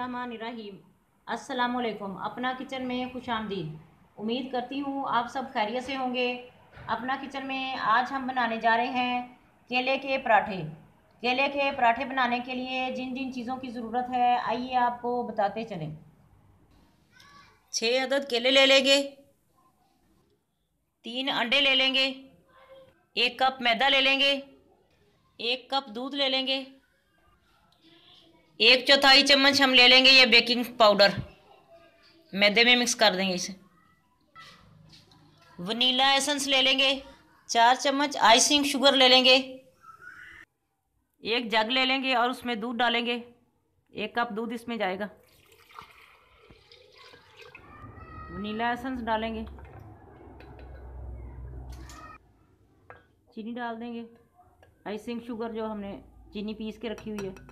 बिस्मिल्लाहिर्रहमानिर्रहीम। अस्सलाम वालेकुम अपना किचन में खुश आमदीद। उम्मीद करती हूँ आप सब खैरियत से होंगे। अपना किचन में आज हम बनाने जा रहे हैं केले के पराठे। केले के पराठे बनाने के लिए जिन जिन चीज़ों की ज़रूरत है, आइए आपको बताते चलें। छः अदद केले ले लेंगे। तीन अंडे ले लेंगे। एक कप मैदा ले लेंगे। एक कप दूध ले लेंगे। एक चौथाई चम्मच हम ले लेंगे ये बेकिंग पाउडर। मैदे में मिक्स कर देंगे इसे। वनीला एसेंस ले लेंगे। चार चम्मच आइसिंग शुगर ले लेंगे। एक जग ले लेंगे और उसमें दूध डालेंगे। एक कप दूध इसमें जाएगा। वनीला एसेंस डालेंगे। चीनी डाल देंगे। आइसिंग शुगर जो हमने चीनी पीस के रखी हुई है।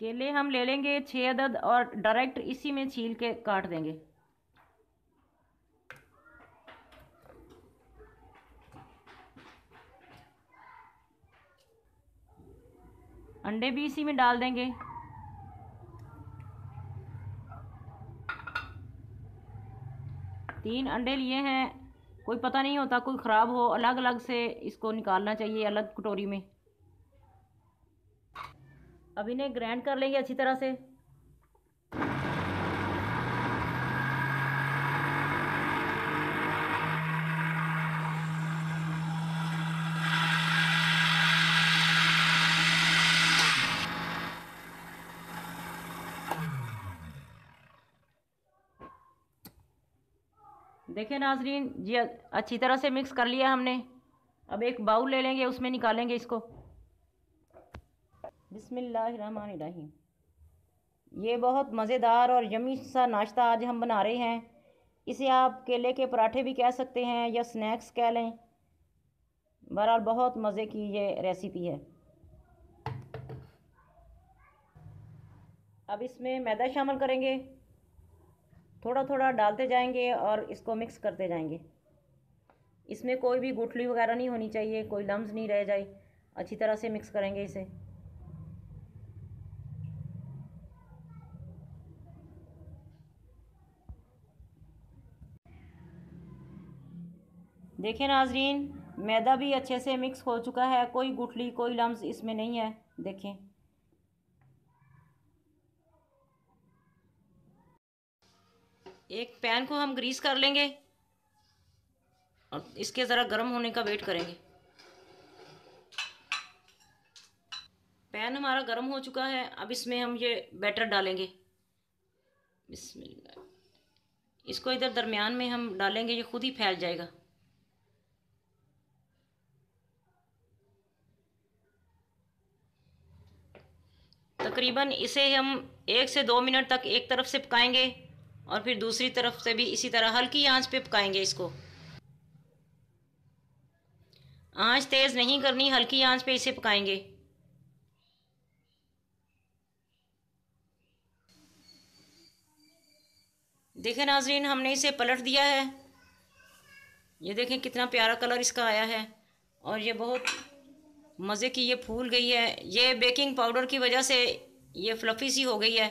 केले हम ले लेंगे छः अदद और डायरेक्ट इसी में छील के काट देंगे। अंडे भी इसी में डाल देंगे। तीन अंडे लिए हैं, कोई पता नहीं होता, कोई ख़राब हो अलग अलग से इसको निकालना चाहिए, अलग कटोरी में। अब इन्हें ग्राइंड कर लेंगे अच्छी तरह से। देखें नाजरीन, जी अच्छी तरह से मिक्स कर लिया हमने। अब एक बाउल ले लेंगे, उसमें निकालेंगे इसको। बिस्मिल्लाहिर्रहमानिर्रहीम। ये बहुत मज़ेदार और यमी सा नाश्ता आज हम बना रहे हैं। इसे आप केले के पराठे भी कह सकते हैं या स्नैक्स कह लें। बहरहाल बहुत मज़े की ये रेसिपी है। अब इसमें मैदा शामिल करेंगे। थोड़ा थोड़ा डालते जाएँगे और इसको मिक्स करते जाएँगे। इसमें कोई भी गुठली वगैरह नहीं होनी चाहिए, कोई लम्स नहीं रह जाए। अच्छी तरह से मिक्स करेंगे इसे। देखें नाजरीन, मैदा भी अच्छे से मिक्स हो चुका है, कोई गुठली, कोई लम्स इसमें नहीं है, देखें। एक पैन को हम ग्रीस कर लेंगे। और इसके ज़रा गर्म होने का वेट करेंगे। पैन हमारा गर्म हो चुका है, अब इसमें हम ये बैटर डालेंगे। बिस्मिल्लाह। इसको इधर दरमियान में हम डालेंगे, ये खुद ही फैल जाएगा। तकरीबन इसे हम एक से दो मिनट तक एक तरफ़ से पकाएँगे और फिर दूसरी तरफ़ से भी इसी तरह हल्की आँच पे पकाएँगे इसको। आँच तेज़ नहीं करनी, हल्की आँच पे इसे पकाएँगे। देखें नाजरीन, हमने इसे पलट दिया है। ये देखें कितना प्यारा कलर इसका आया है और ये बहुत मज़े की ये फूल गई है। ये बेकिंग पाउडर की वजह से ये फ्लफ़ी सी हो गई है।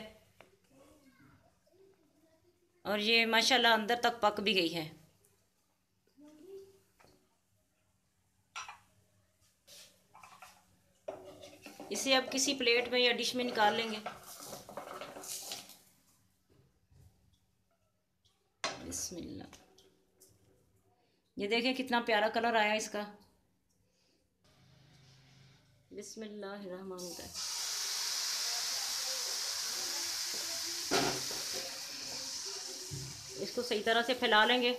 और ये माशाल्लाह अंदर तक पक भी गई है। इसे अब किसी प्लेट में या डिश में निकाल लेंगे। ये देखें कितना प्यारा कलर आया इसका। बिस्मिल्लाहिर्रहमानिर्रहीम। इसको सही तरह से फैला लेंगे।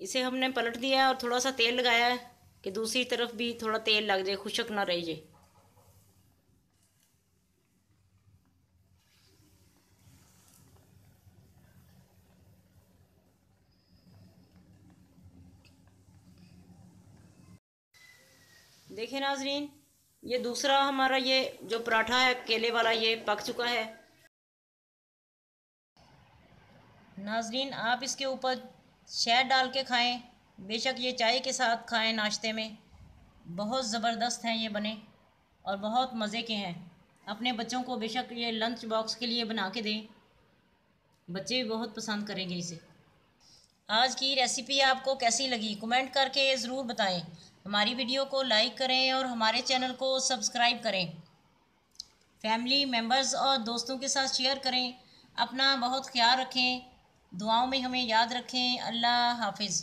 इसे हमने पलट दिया है और थोड़ा सा तेल लगाया है। कि दूसरी तरफ़ भी थोड़ा तेल लग जाए, खुशक ना रह जाए। देखिए नाजरीन, ये दूसरा हमारा ये जो पराठा है, केले वाला ये पक चुका है। नाजरीन, आप इसके ऊपर शहद डाल के खाएँ। बेशक ये चाय के साथ खाएँ नाश्ते में। बहुत ज़बरदस्त हैं ये बने और बहुत मज़े के हैं। अपने बच्चों को बेशक ये लंच बॉक्स के लिए बना के दें। बच्चे भी बहुत पसंद करेंगे इसे। आज की रेसिपी आपको कैसी लगी? कमेंट करके ज़रूर बताएँ। हमारी वीडियो को लाइक करें और हमारे चैनल को सब्सक्राइब करें। फैमिली मेंबर्स और दोस्तों के साथ शेयर करें। अपना बहुत ख्याल रखें। दुआओं में हमें याद रखें। अल्लाह हाफिज़।